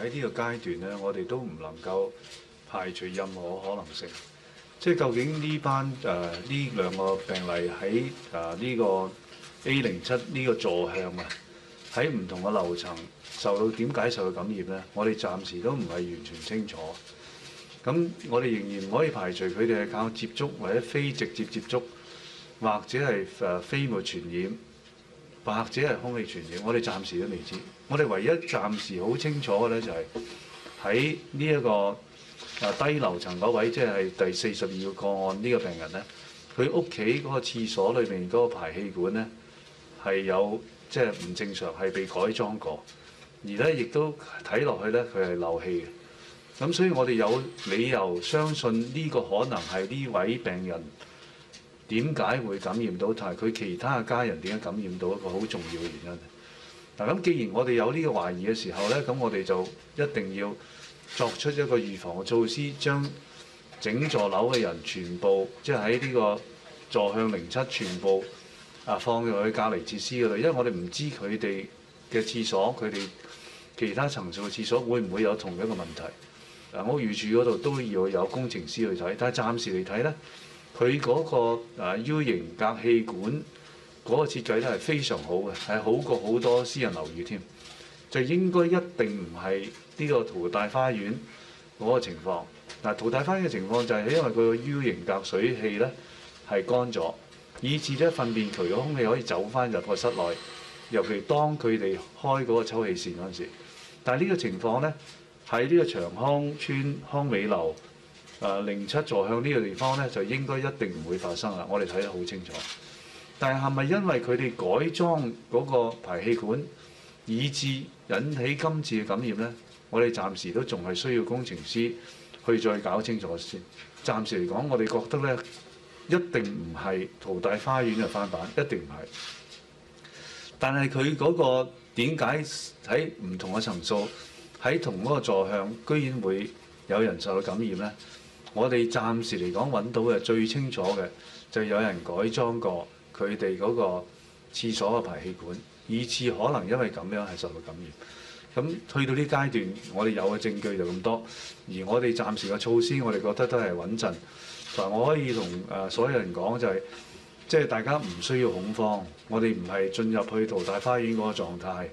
喺呢個階段咧，我哋都唔能夠排除任何可能性。即係究竟呢班誒呢兩個病例喺誒呢個 A 零七呢個座向啊，喺唔同嘅樓層受到點解受到感染咧？我哋暫時都唔係完全清楚。咁我哋仍然唔可以排除佢哋係靠接觸或者非直接接觸，或者係誒飛沫傳染，或者係空氣傳染。我哋暫時都未知。我哋唯一暫時好清楚嘅咧就係喺呢一個誒低樓層嗰位，即係第四十二個個案呢個病人咧，佢屋企嗰個廁所裏面嗰個排氣管咧係有即係唔正常，係被改裝過，而咧亦都睇落去咧佢係漏氣嘅。咁所以我哋有理由相信呢個可能係呢位病人點解會感染到，同埋佢其他嘅家人點解感染到一個好重要嘅原因。嗱，咁既然我哋有呢個懷疑嘅時候呢，咁我哋就一定要作出一個預防嘅措施，將整座樓嘅人全部即係喺呢個座向零七全部啊放入去隔離設施嗰度，因為我哋唔知佢哋嘅廁所，佢哋其他層數嘅廁所會唔會有同一個問題。嗱，屋宇署嗰度都要有工程師去睇，但係暫時嚟睇呢，佢嗰個 U 型隔氣管嗰個設計咧係非常好嘅，係好過好多私人樓宇添。就應該一定唔係呢個淘大花園嗰個情況。嗱，淘大花園嘅情況就係因為佢個 U 型隔水器呢係乾咗，以致咧糞便渠嘅空氣可以走翻入個室內，尤其當佢哋開嗰個抽氣扇嗰陣時。但係呢個情況呢。喺呢個長康村康美樓誒零七座向呢個地方呢，就應該一定唔會發生啦。我哋睇得好清楚。但係係咪因為佢哋改裝嗰個排氣管，以致引起今次嘅感染呢？我哋暫時都仲係需要工程師去再搞清楚先。暫時嚟講，我哋覺得呢，一定唔係淘大花園嘅翻版，一定唔係。但係佢嗰個點解喺唔同嘅層數？喺同嗰個座向，居然會有人受到感染呢？我哋暫時嚟講揾到嘅最清楚嘅，就有人改裝過佢哋嗰個廁所嘅排氣管，以至可能因為咁樣係受到感染。咁去到呢階段，我哋有嘅證據就咁多，而我哋暫時嘅措施，我哋覺得都係穩陣。同埋我可以同誒所有人講，就係即係大家唔需要恐慌，我哋唔係進入去淘大花園嗰個狀態。